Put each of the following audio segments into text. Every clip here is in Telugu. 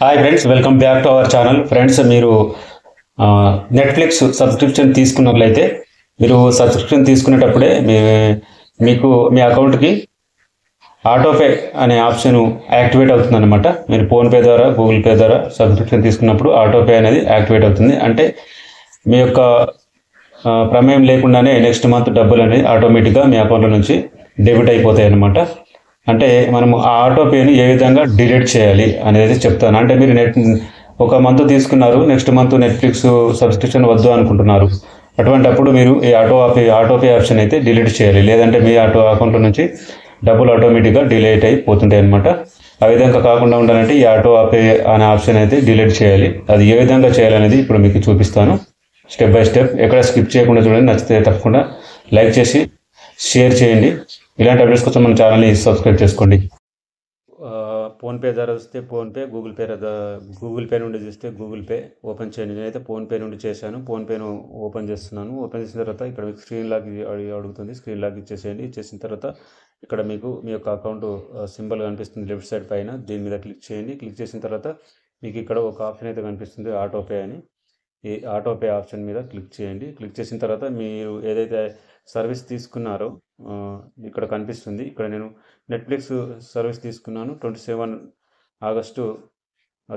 Hi friends welcome back to our channel friends మీరు నెట్ఫ్లిక్స్ సబ్స్క్రిప్షన్ తీసుకున్నట్లయితే మీరు సబ్స్క్రిప్షన్ తీసుకునేటప్పుడే మీ మీకు మీ అకౌంట్కి ఆటోపే అనే ఆప్షన్ యాక్టివేట్ అవుతుంది అనమాట మీరు ఫోన్పే ద్వారా గూగుల్ పే ద్వారా సబ్స్క్రిప్షన్ తీసుకున్నప్పుడు ఆటోపే అనేది యాక్టివేట్ అవుతుంది. అంటే మీ యొక్క ప్రమేయం లేకుండానే నెక్స్ట్ మంత్ డబ్బులు అనేది ఆటోమేటిక్గా మీ అకౌంట్లో నుంచి డెబిట్ అయిపోతాయి అన్నమాట అంటే మనము ఆ ఆటోపేని ఏ విధంగా డిలీట్ చేయాలి అనేది చెప్తాను. అంటే మీరు నెట్ ఒక మంత్ తీసుకున్నారు నెక్స్ట్ మంత్ నెట్ఫ్లిక్స్ సబ్స్క్రిప్షన్ వద్దు అనుకుంటున్నారు. అటువంటి అప్పుడు మీరు ఈ ఆటో ఆపే ఆటోపే ఆప్షన్ అయితే డిలీట్ చేయాలి. లేదంటే మీ ఆటో అకౌంట్ నుంచి డబ్బులు ఆటోమేటిక్గా డిలీట్ అయిపోతుంటాయి అనమాట ఆ విధంగా కాకుండా ఉండాలంటే ఈ ఆటో ఆపే అనే ఆప్షన్ అయితే డిలీట్ చేయాలి. అది ఏ విధంగా చేయాలనేది ఇప్పుడు మీకు చూపిస్తాను. స్టెప్ బై స్టెప్ ఎక్కడ స్కిప్ చేయకుండా చూడండి. నచ్చితే తప్పకుండా లైక్ చేసి షేర్ చేయండి. ఇలాంటి అప్డేట్స్ కోసం మన ఛానల్ని సబ్స్క్రైబ్ చేసుకోండి. Uh, ఫోన్పే ద్వారా వస్తే PhonePe Google Pay Google Pay నుండి చూస్తే గూగుల్ పే ఓపెన్ చేయండి. నేనైతే ఫోన్పే నుండి చేశాను. ఫోన్పేను ఓపెన్ చేస్తున్నాను. ఓపెన్ చేసిన తర్వాత ఇక్కడ మీకు స్క్రీన్ లాక్ అడిగి- అడుగుతుంది. స్క్రీన్ లాక్ ఇచ్చేసేయండి. ఇచ్చేసిన తర్వాత ఇక్కడ మీకు మీ యొక్క అకౌంట్ సింబల్ uh, కనిపిస్తుంది లెఫ్ట్ సైడ్ పైన. దీని మీద క్లిక్ చేయండి. క్లిక్ చేసిన తర్వాత మీకు ఇక్కడ ఒక ఆప్షన్ అయితే కనిపిస్తుంది ఆటోపే అని. ఈ ఆటో పే ఆప్షన్ మీద క్లిక్ చేయండి. క్లిక్ చేసిన తర్వాత మీరు ఏదైతే సర్వీస్ తీసుకున్నారో ఇక్కడ కనిపిస్తుంది. ఇక్కడ నేను నెట్ఫ్లిక్స్ సర్వీస్ తీసుకున్నాను. ట్వంటీ సెవెన్ ఆగస్టు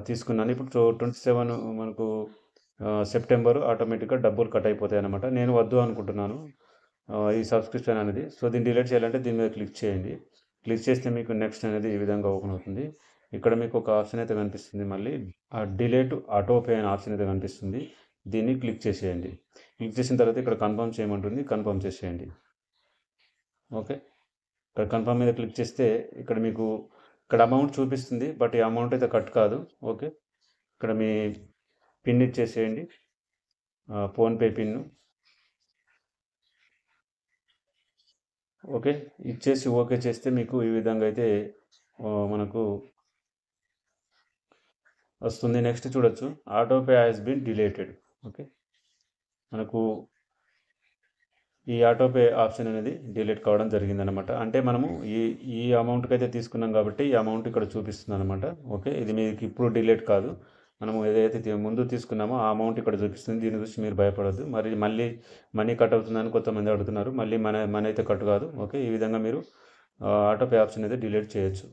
తీసుకున్నాను. ఇప్పుడు ట్వంటీ సెవెన్ మనకు సెప్టెంబరు సెప్టెంబర్ ఆటోమేటిక్గా డబ్బులు కట్ అయిపోతాయి అనమాట నేను వద్దు అనుకుంటున్నాను ఈ సబ్స్క్రిప్షన్ అనేది. సో దీన్ని డిలీట్ చేయాలంటే దీని మీద క్లిక్ చేయండి. క్లిక్ చేస్తే మీకు నెక్స్ట్ అనేది ఈ విధంగా ఓపెన్ అవుతుంది. ఇక్కడ మీకు ఒక ఆప్షన్ అయితే కనిపిస్తుంది మళ్ళీ. ఆ డిలేట్ ఆటో పే అనే ఆప్షన్ అయితే కనిపిస్తుంది. దీన్ని క్లిక్ చేసేయండి. క్లిక్ చేసిన తర్వాత ఇక్కడ కన్ఫర్మ్ చేయమంటుంది. కన్ఫర్మ్ చేసేయండి. ఓకే. ఇక్కడ కన్ఫర్మ్ మీద క్లిక్ చేస్తే ఇక్కడ మీకు ఇక్కడ అమౌంట్ చూపిస్తుంది బట్ ఈ అమౌంట్ అయితే కట్ కాదు. ఓకే. ఇక్కడ మీ పిన్ ఇచ్చేసేయండి. PhonePe pin. ఓకే. ఇచ్చేసి ఓకే చేస్తే మీకు ఈ విధంగా అయితే మనకు వస్తుంది. నెక్స్ట్ చూడొచ్చు. Autopay has been deleted okay మనకు ఈ ఆటోపే ఆప్షన్ అనేది డిలీట్ కావడం జరిగిందనమాట అంటే మనము ఈ ఈ అమౌంట్కి అయితే తీసుకున్నాం కాబట్టి ఈ అమౌంట్ ఇక్కడ చూపిస్తుంది అనమాట ఓకే ఇది మీకు ఇప్పుడు డిలీట్ కాదు. మనము ఏదైతే ముందు తీసుకున్నామో ఆ అమౌంట్ ఇక్కడ చూపిస్తుంది. దీని గురించి మీరు భయపడద్దు. మరి మళ్ళీ మనీ కట్ అవుతుందని కొంతమంది అడుగుతున్నారు. మళ్ళీ మన మనీ అయితే కట్ కాదు. ఓకే ఈ విధంగా మీరు ఆటోపే ఆప్షన్ అయితే డిలీట్ చేయొచ్చు.